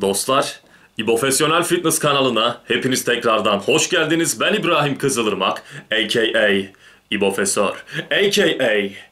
Dostlar, İbofesyonel Fitness kanalına hepiniz tekrardan hoş geldiniz. Ben İbrahim Kızılırmak, a.k.a. İbofesör, a.k.a.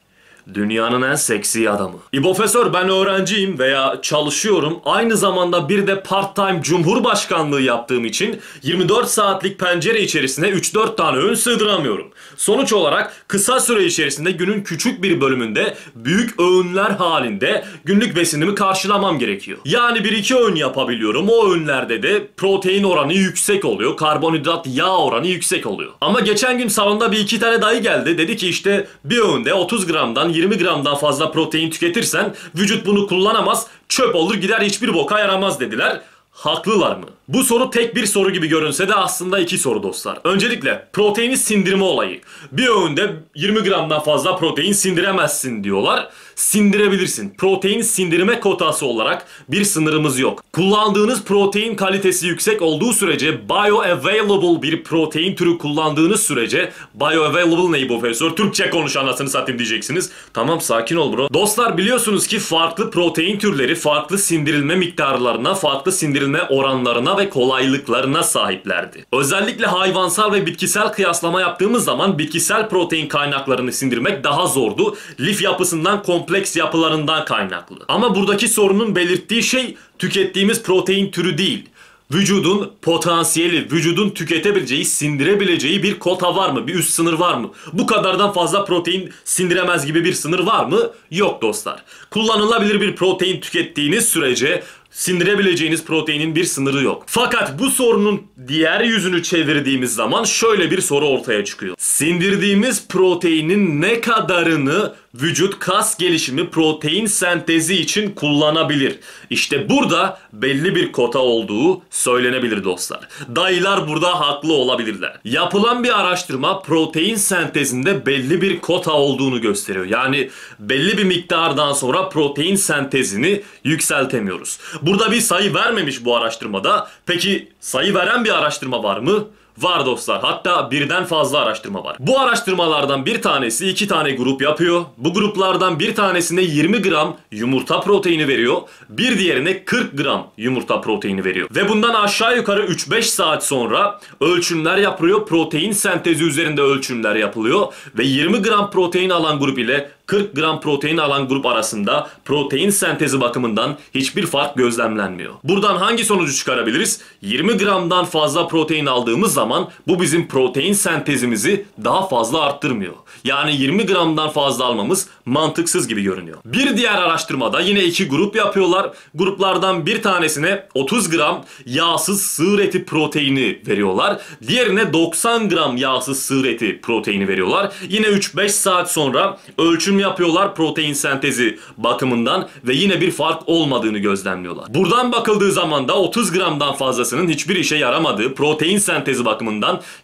Dünyanın en seksi adamı. İbofesör ben öğrenciyim veya çalışıyorum. Aynı zamanda bir de part-time cumhurbaşkanlığı yaptığım için 24 saatlik pencere içerisine 3-4 tane öğün sığdıramıyorum. Sonuç olarak kısa süre içerisinde günün küçük bir bölümünde büyük öğünler halinde günlük besinimi karşılamam gerekiyor. Yani bir iki öğün yapabiliyorum. O öğünlerde de protein oranı yüksek oluyor. Karbonhidrat yağ oranı yüksek oluyor. Ama geçen gün salonda bir iki tane dayı geldi. Dedi ki işte bir öğünde 30 gramdan 20 gramdan fazla protein tüketirsen vücut bunu kullanamaz, çöp olur gider hiçbir boka yaramaz dediler. Haklılar mı? Bu soru tek bir soru gibi görünse de aslında iki soru dostlar. Öncelikle proteini sindirme olayı. Bir öğünde 20 gramdan fazla protein sindiremezsin diyorlar. Sindirebilirsin. Protein sindirme kotası olarak bir sınırımız yok. Kullandığınız protein kalitesi yüksek olduğu sürece bioavailable bir protein türü kullandığınız sürece bioavailable neyi profesör? Türkçe konuş anasını satayım diyeceksiniz. Tamam sakin ol bro. Dostlar biliyorsunuz ki farklı protein türleri farklı sindirilme miktarlarına, farklı sindirilme oranlarına ve kolaylıklarına sahiplerdi. Özellikle hayvansal ve bitkisel kıyaslama yaptığımız zaman bitkisel protein kaynaklarını sindirmek daha zordu. Lif yapısından kompleks yapılarından kaynaklı. Ama buradaki sorunun belirttiği şey tükettiğimiz protein türü değil. Vücudun potansiyeli, vücudun tüketebileceği, sindirebileceği bir kota var mı? Bir üst sınır var mı? Bu kadardan fazla protein sindiremez gibi bir sınır var mı? Yok dostlar. Kullanılabilir bir protein tükettiğiniz sürece sindirebileceğiniz proteinin bir sınırı yok. Fakat bu sorunun diğer yüzünü çevirdiğimiz zaman şöyle bir soru ortaya çıkıyor. Sindirdiğimiz proteinin ne kadarını vücut kas gelişimi protein sentezi için kullanabilir? İşte burada belli bir kota olduğu söylenebilir dostlar. Dayılar burada haklı olabilirler. Yapılan bir araştırma protein sentezinde belli bir kota olduğunu gösteriyor. Yani belli bir miktardan sonra protein sentezini yükseltemiyoruz. Burada bir sayı vermemiş bu araştırmada. Peki sayı veren bir araştırma var mı? Var dostlar. Hatta birden fazla araştırma var. Bu araştırmalardan bir tanesi iki tane grup yapıyor. Bu gruplardan bir tanesine 20 gram yumurta proteini veriyor. Bir diğerine 40 gram yumurta proteini veriyor. Ve bundan aşağı yukarı 3-5 saat sonra ölçümler yapılıyor. Protein sentezi üzerinde ölçümler yapılıyor. Ve 20 gram protein alan grup ile 40 gram protein alan grup arasında protein sentezi bakımından hiçbir fark gözlemlenmiyor. Buradan hangi sonucu çıkarabiliriz? 20 gramdan fazla protein aldığımız zaman bu bizim protein sentezimizi daha fazla arttırmıyor. Yani 20 gramdan fazla almamız mantıksız gibi görünüyor. Bir diğer araştırmada yine iki grup yapıyorlar. Gruplardan bir tanesine 30 gram yağsız sığır eti proteini veriyorlar. Diğerine 90 gram yağsız sığır eti proteini veriyorlar. Yine 3-5 saat sonra ölçüm yapıyorlar protein sentezi bakımından ve yine bir fark olmadığını gözlemliyorlar. Buradan bakıldığı zaman da 30 gramdan fazlasının hiçbir işe yaramadığı, protein sentezi bakımından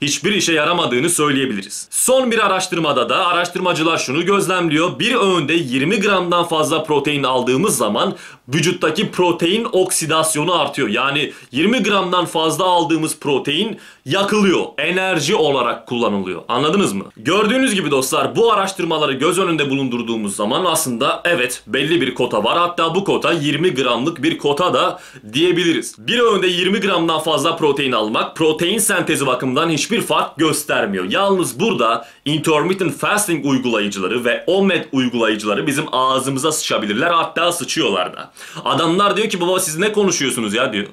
hiçbir işe yaramadığını söyleyebiliriz. Son bir araştırmada da araştırmacılar şunu gözlemliyor. Bir öğünde 20 gramdan fazla protein aldığımız zaman vücuttaki protein oksidasyonu artıyor. Yani 20 gramdan fazla aldığımız protein yakılıyor. Enerji olarak kullanılıyor. Anladınız mı? Gördüğünüz gibi dostlar bu araştırmaları göz önünde bulundurduğumuz zaman aslında evet belli bir kota var. Hatta bu kota 20 gramlık bir kota da diyebiliriz. Bir öğünde 20 gramdan fazla protein almak protein sentezi bakımından hiçbir fark göstermiyor. Yalnız burada intermittent fasting uygulayıcıları ve OMED uygulayıcıları bizim ağzımıza sıçabilirler. Hatta sıçıyorlar da. Adamlar diyor ki baba siz ne konuşuyorsunuz ya diyor.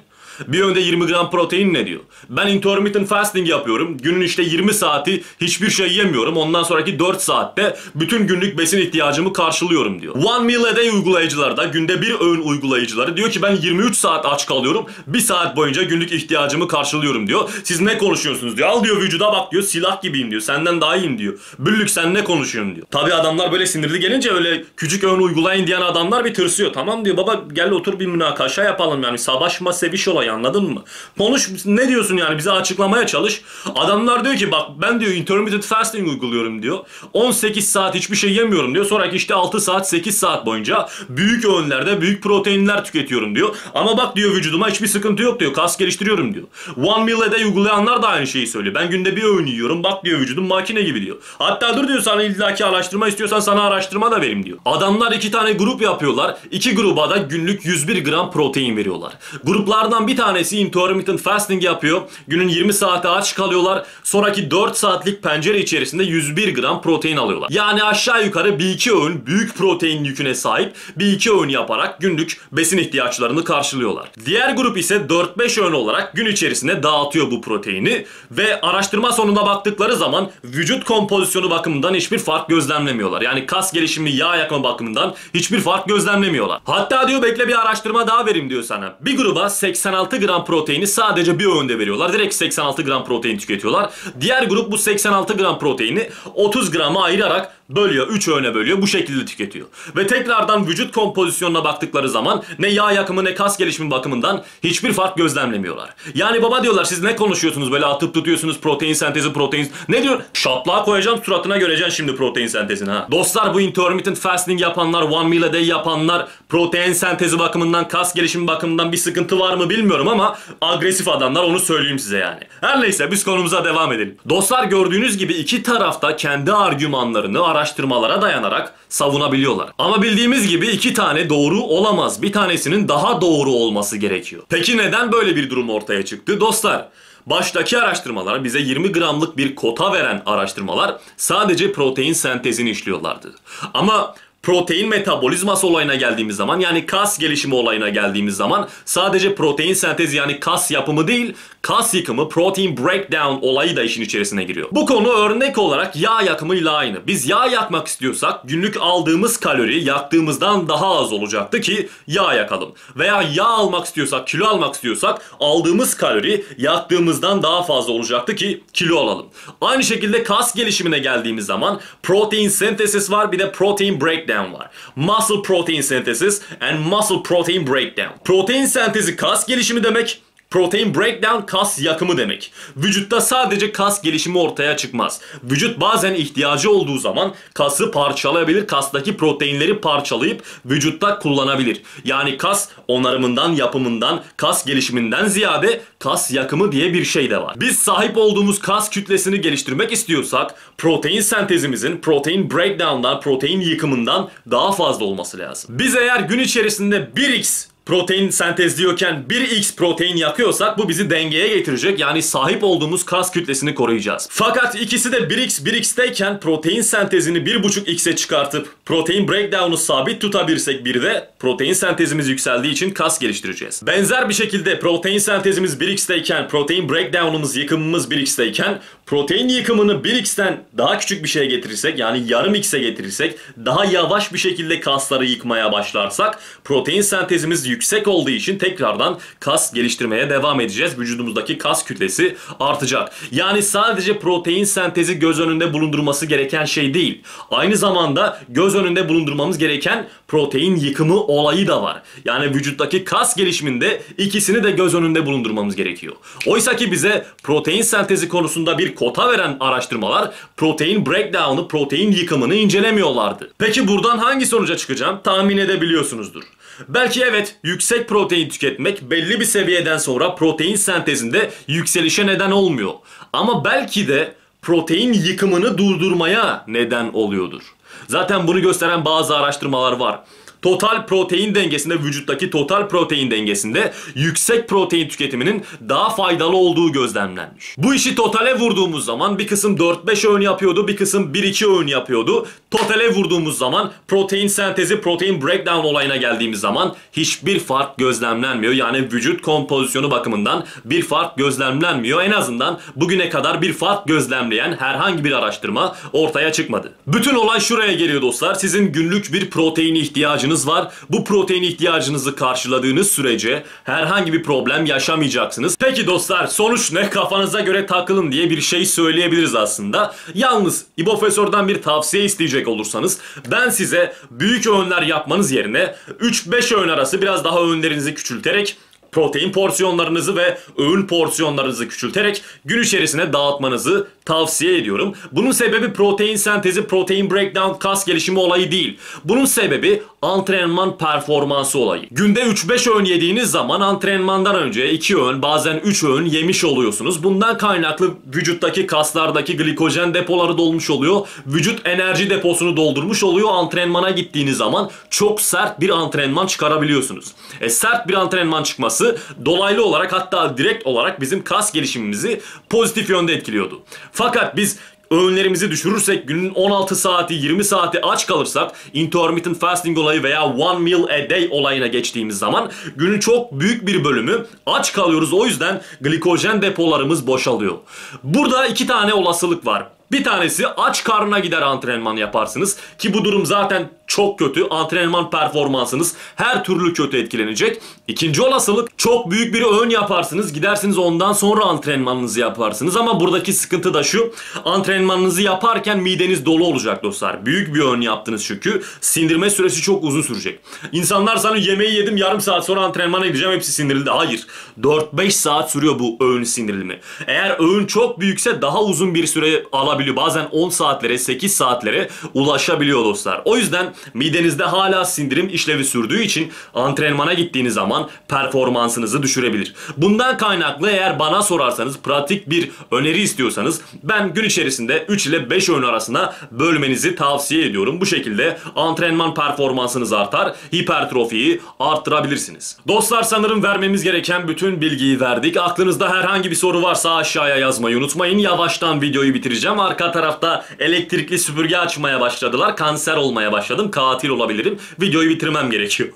Bir önde 20 gram protein ne diyor? Ben intermittent fasting yapıyorum. Günün işte 20 saati hiçbir şey yemiyorum. Ondan sonraki 4 saatte bütün günlük besin ihtiyacımı karşılıyorum diyor. One Meal a Day uygulayıcıları da günde bir öğün uygulayıcıları diyor ki ben 23 saat aç kalıyorum. 1 saat boyunca günlük ihtiyacımı karşılıyorum diyor. Siz ne konuşuyorsunuz diyor. Al diyor vücuda bak diyor silah gibiyim diyor. Senden daha iyiyim diyor. Büllük sen ne konuşuyorsun diyor. Tabi adamlar böyle sinirli gelince öyle küçük öğün uygulayın diyen adamlar bir tırsıyor. Tamam diyor baba gel otur bir münakaşa yapalım yani savaşma seviş olalım olayı anladın mı? Konuş ne diyorsun yani bize açıklamaya çalış. Adamlar diyor ki bak ben diyor intermittent fasting uyguluyorum diyor. 18 saat hiçbir şey yemiyorum diyor. Sonraki işte 6 saat 8 saat boyunca büyük öğünlerde büyük proteinler tüketiyorum diyor. Ama bak diyor vücuduma hiçbir sıkıntı yok diyor. Kas geliştiriyorum diyor. One meal a day uygulayanlar da aynı şeyi söylüyor. Ben günde bir öğün yiyorum. Bak diyor vücudum makine gibi diyor. Hatta dur diyor sana illaki araştırma istiyorsan sana araştırma da vereyim diyor. Adamlar iki tane grup yapıyorlar. İki gruba da günlük 101 gram protein veriyorlar. Gruplardan bir tanesi intermittent fasting yapıyor. Günün 20 saati aç kalıyorlar. Sonraki 4 saatlik pencere içerisinde 101 gram protein alıyorlar. Yani aşağı yukarı bir iki öğün büyük protein yüküne sahip bir iki öğün yaparak günlük besin ihtiyaçlarını karşılıyorlar. Diğer grup ise 4-5 öğün olarak gün içerisinde dağıtıyor bu proteini ve araştırma sonunda baktıkları zaman vücut kompozisyonu bakımından hiçbir fark gözlemlemiyorlar. Yani kas gelişimi, yağ yakma bakımından hiçbir fark gözlemlemiyorlar. Hatta diyor bekle bir araştırma daha vereyim diyor sana. Bir gruba 86 gram proteini sadece bir öğünde veriyorlar. Direkt 86 gram protein tüketiyorlar. Diğer grup bu 86 gram proteini 30 grama ayırarak bölüyor. 3 öğüne bölüyor. Bu şekilde tüketiyor. Ve tekrardan vücut kompozisyonuna baktıkları zaman ne yağ yakımı ne kas gelişimi bakımından hiçbir fark gözlemlemiyorlar. Yani baba diyorlar siz ne konuşuyorsunuz böyle atıp tutuyorsunuz protein sentezi protein. Ne diyor? Şaplığa koyacağım suratına göreceksin şimdi protein sentezini ha. Dostlar bu intermittent fasting yapanlar, one meal a day yapanlar protein sentezi bakımından, kas gelişimi bakımından bir sıkıntı var mı bilmiyorum ama agresif adamlar onu söyleyeyim size yani. Her neyse biz konumuza devam edelim. Dostlar gördüğünüz gibi iki tarafta kendi argümanlarını araştırmalara dayanarak savunabiliyorlar. Ama bildiğimiz gibi iki tane doğru olamaz. Bir tanesinin daha doğru olması gerekiyor. Peki neden böyle bir durum ortaya çıktı? Dostlar Baştaki araştırmalar bize 20 gramlık bir kota veren araştırmalar sadece protein sentezini işliyorlardı. Ama protein metabolizması olayına geldiğimiz zaman yani kas gelişimi olayına geldiğimiz zaman sadece protein sentezi yani kas yapımı değil kas yıkımı protein breakdown olayı da işin içerisine giriyor. Bu konu örnek olarak yağ yakımıyla aynı. Biz yağ yakmak istiyorsak günlük aldığımız kalori yaktığımızdan daha az olacaktı ki yağ yakalım. Veya yağ almak istiyorsak kilo almak istiyorsak aldığımız kalori yaktığımızdan daha fazla olacaktı ki kilo alalım. Aynı şekilde kas gelişimine geldiğimiz zaman protein sentesis var bir de protein breakdown var. Muscle protein synthesis and muscle protein breakdown. Protein sentezi kas gelişimi demek. Protein breakdown kas yakımı demek. Vücutta sadece kas gelişimi ortaya çıkmaz. Vücut bazen ihtiyacı olduğu zaman kası parçalayabilir. Kastaki proteinleri parçalayıp vücutta kullanabilir. Yani kas onarımından, yapımından, kas gelişiminden ziyade kas yakımı diye bir şey de var. Biz sahip olduğumuz kas kütlesini geliştirmek istiyorsak protein sentezimizin protein breakdown'dan, protein yıkımından daha fazla olması lazım. Biz eğer gün içerisinde 1x protein sentezliyorken 1x protein yakıyorsak bu bizi dengeye getirecek. Yani sahip olduğumuz kas kütlesini koruyacağız. Fakat ikisi de 1x 1x'teyken protein sentezini 1.5x'e çıkartıp protein breakdown'u sabit tutabilirsek bir de protein sentezimiz yükseldiği için kas geliştireceğiz. Benzer bir şekilde protein sentezimiz 1x'teyken protein breakdown'umuz yıkımımız 1x'teyken protein yıkımını 1x'ten daha küçük bir şeye getirirsek yani yarım x'e getirirsek daha yavaş bir şekilde kasları yıkmaya başlarsak protein sentezimiz yüksek olduğu için tekrardan kas geliştirmeye devam edeceğiz. Vücudumuzdaki kas kütlesi artacak. Yani sadece protein sentezi göz önünde bulundurması gereken şey değil. Aynı zamanda göz önünde bulundurmamız gereken protein yıkımı olayı da var. Yani vücuttaki kas gelişiminde ikisini de göz önünde bulundurmamız gerekiyor. Oysa ki bize protein sentezi konusunda bir kota veren araştırmalar protein breakdown'ı, protein yıkımını incelemiyorlardı. Peki buradan hangi sonuca çıkacağım? Tahmin edebiliyorsunuzdur. Belki evet yüksek protein tüketmek belli bir seviyeden sonra protein sentezinde yükselişe neden olmuyor. Ama belki de protein yıkımını durdurmaya neden oluyordur. Zaten bunu gösteren bazı araştırmalar var total protein dengesinde vücuttaki total protein dengesinde yüksek protein tüketiminin daha faydalı olduğu gözlemlenmiş. Bu işi totale vurduğumuz zaman bir kısım 4-5 öğün yapıyordu, bir kısım 1-2 öğün yapıyordu. Totale vurduğumuz zaman protein sentezi, protein breakdown olayına geldiğimiz zaman hiçbir fark gözlemlenmiyor. Yani vücut kompozisyonu bakımından bir fark gözlemlenmiyor. En azından bugüne kadar bir fark gözlemleyen herhangi bir araştırma ortaya çıkmadı. Bütün olay şuraya geliyor dostlar. Sizin günlük bir protein ihtiyacınız ihtiyacınız var. Bu protein ihtiyacınızı karşıladığınız sürece herhangi bir problem yaşamayacaksınız. Peki dostlar sonuç ne kafanıza göre takılın diye bir şey söyleyebiliriz aslında. Yalnız İbofesor'dan bir tavsiye isteyecek olursanız ben size büyük öğünler yapmanız yerine 3-5 öğün arası biraz daha öğünlerinizi küçülterek protein porsiyonlarınızı ve öğün porsiyonlarınızı küçülterek gün içerisine dağıtmanızı tavsiye ediyorum. Bunun sebebi protein sentezi, protein breakdown, kas gelişimi olayı değil. Bunun sebebi antrenman performansı olayı. Günde 3-5 öğün yediğiniz zaman antrenmandan önce 2 öğün bazen 3 öğün yemiş oluyorsunuz. Bundan kaynaklı vücuttaki kaslardaki glikojen depoları dolmuş oluyor. Vücut enerji deposunu doldurmuş oluyor. Antrenmana gittiğiniz zaman çok sert bir antrenman çıkarabiliyorsunuz. E, sert bir antrenman çıkması dolaylı olarak hatta direkt olarak bizim kas gelişimimizi pozitif yönde etkiliyordu. Fakat biz öğünlerimizi düşürürsek günün 16 saati 20 saati aç kalırsak intermittent fasting olayı veya one meal a day olayına geçtiğimiz zaman günün çok büyük bir bölümü aç kalıyoruz. O yüzden glikojen depolarımız boşalıyor. Burada iki tane olasılık var. Bir tanesi aç karnına gider antrenman yaparsınız ki bu durum zaten çok kötü. Antrenman performansınız her türlü kötü etkilenecek. İkinci olasılık çok büyük bir öğün yaparsınız. Gidersiniz ondan sonra antrenmanınızı yaparsınız. Ama buradaki sıkıntı da şu. Antrenmanınızı yaparken mideniz dolu olacak dostlar. Büyük bir öğün yaptınız çünkü. Sindirme süresi çok uzun sürecek. İnsanlar sana yemeği yedim yarım saat sonra antrenmana gideceğim hepsi sindirildi. Hayır. 4-5 saat sürüyor bu öğün sindirilimi. Eğer öğün çok büyükse daha uzun bir süre alabiliyor. Bazen 10 saatlere 8 saatlere ulaşabiliyor dostlar. O yüzden midenizde hala sindirim işlevi sürdüğü için antrenmana gittiğiniz zaman performansınızı düşürebilir. Bundan kaynaklı eğer bana sorarsanız pratik bir öneri istiyorsanız ben gün içerisinde 3 ile 5 öğün arasında bölmenizi tavsiye ediyorum. Bu şekilde antrenman performansınız artar, hipertrofiyi arttırabilirsiniz. Dostlar sanırım vermemiz gereken bütün bilgiyi verdik. Aklınızda herhangi bir soru varsa aşağıya yazmayı unutmayın. Yavaştan videoyu bitireceğim. Arka tarafta elektrikli süpürge açmaya başladılar. Kanser olmaya başladım. Katil olabilirim. Videoyu bitirmem gerekiyor.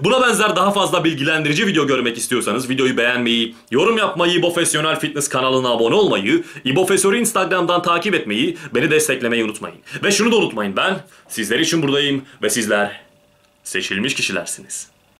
Buna benzer daha fazla bilgilendirici video görmek istiyorsanız videoyu beğenmeyi, yorum yapmayı, İbofesyonel Fitness kanalına abone olmayı, İbofesör'ü Instagram'dan takip etmeyi, beni desteklemeyi unutmayın. Ve şunu da unutmayın ben sizler için buradayım ve sizler seçilmiş kişilersiniz.